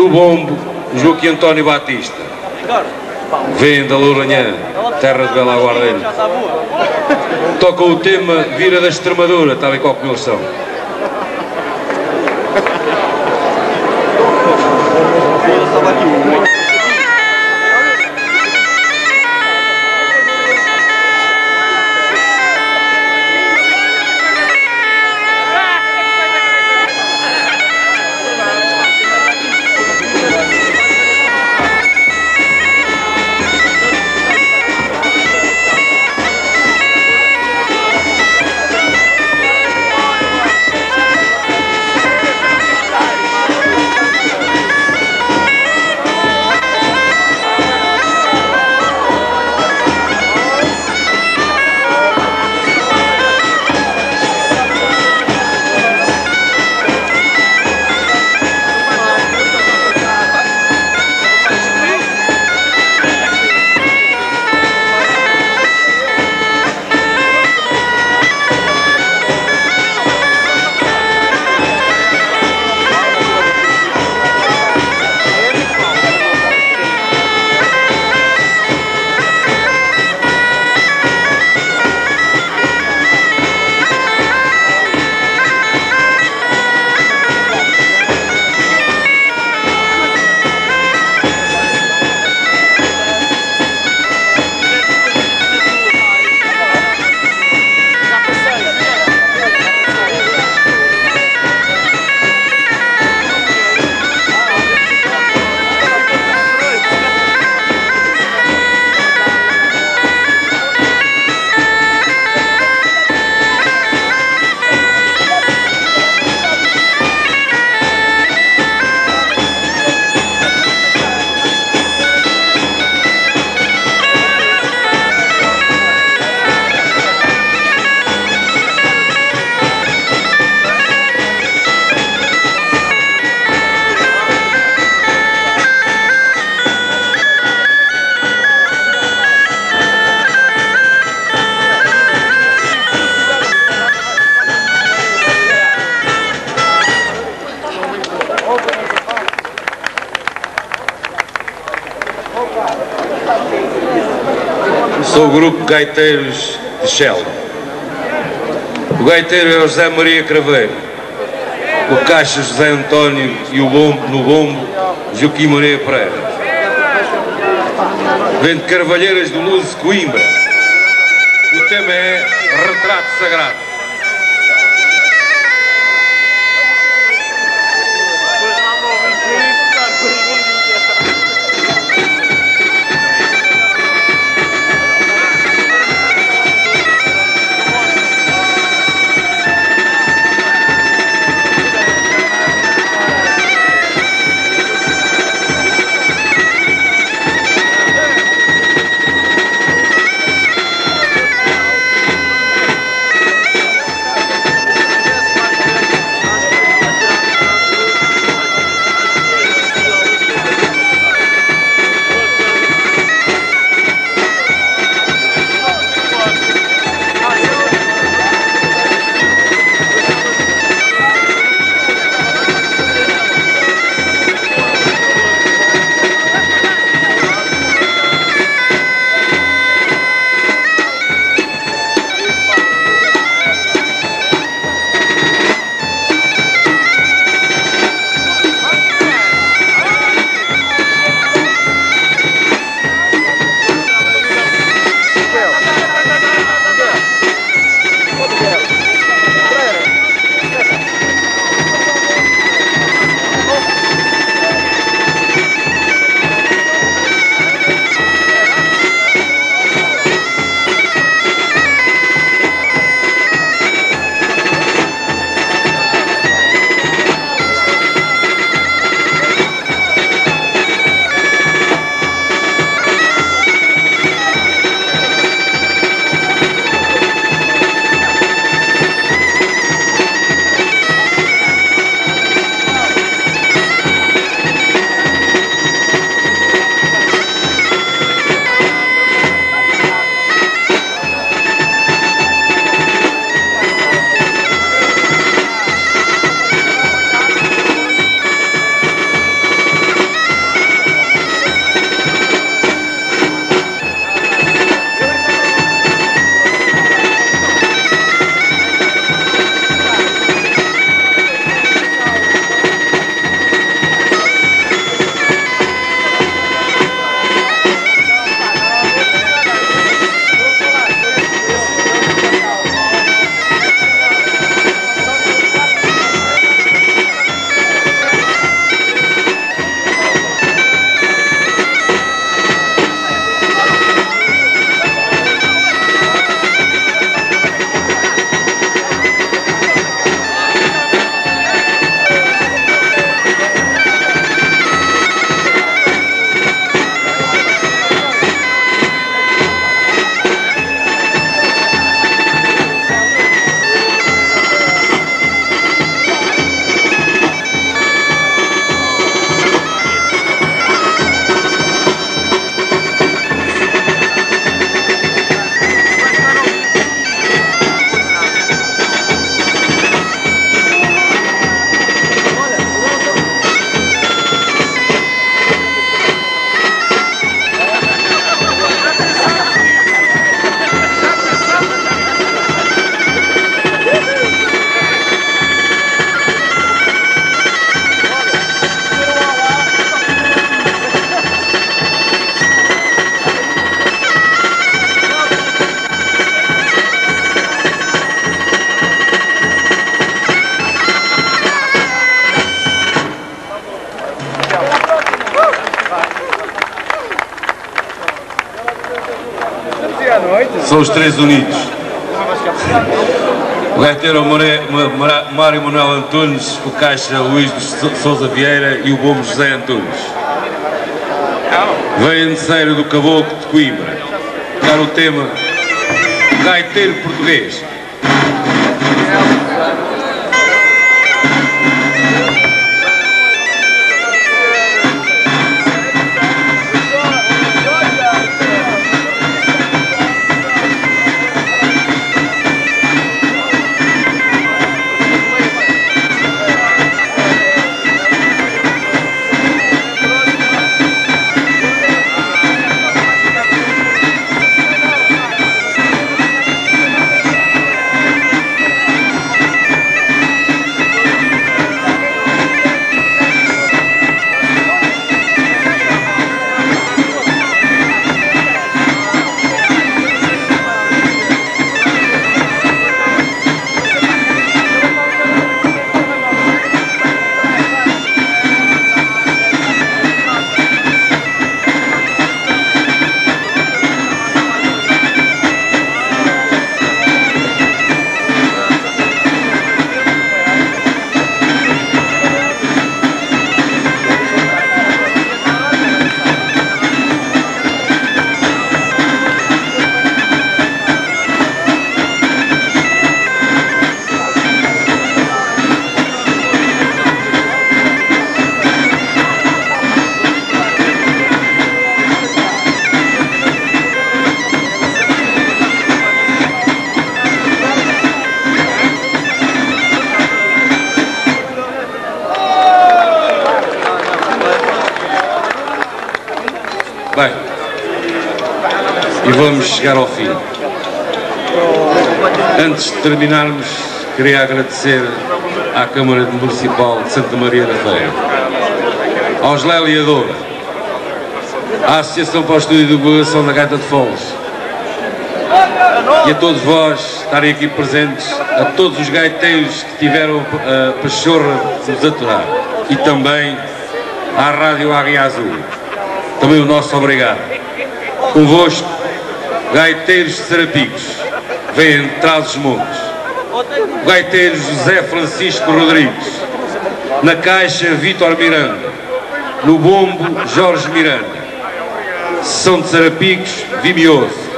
do bombo, Joaquim António Batista. Vem da Louranhã, terra de Bela Guardelho. Toca o tema Vira da Extremadura, tal e qual como eles são. Grupo Gaiteiros de Shell. O gaiteiro é o José Maria Craveiro. O caixa José António e o bombo, no bombo Joaquim Maria Pereira. Vem de Carvalheiras do Luz Coimbra. O tema é Retrato Sagrado. Os três unidos. O gaiteiro Mário Manuel Antunes, o caixa Luís de Souza Vieira e o bombo José Antunes. Vem Sério do Caboclo de Coimbra, tocar o tema Gaiteiro Português. E vamos chegar ao fim. Antes de terminarmos, queria agradecer à Câmara Municipal de Santa Maria da Feira, aos Lélia Doura, à Associação para o Estudo e Divulgação da Gaita de Foles e a todos vós estarem aqui presentes, a todos os gaiteiros que tiveram a pachorra de nos aturar e também à Rádio Águia Azul. Também o nosso obrigado. Convosco, gaiteiros de Serapicos, vêm de Trás-os-Montes. O gaiteiro José Francisco Rodrigues. Na caixa, Vítor Miranda. No bombo, Jorge Miranda. São de Serapicos, Vimioso.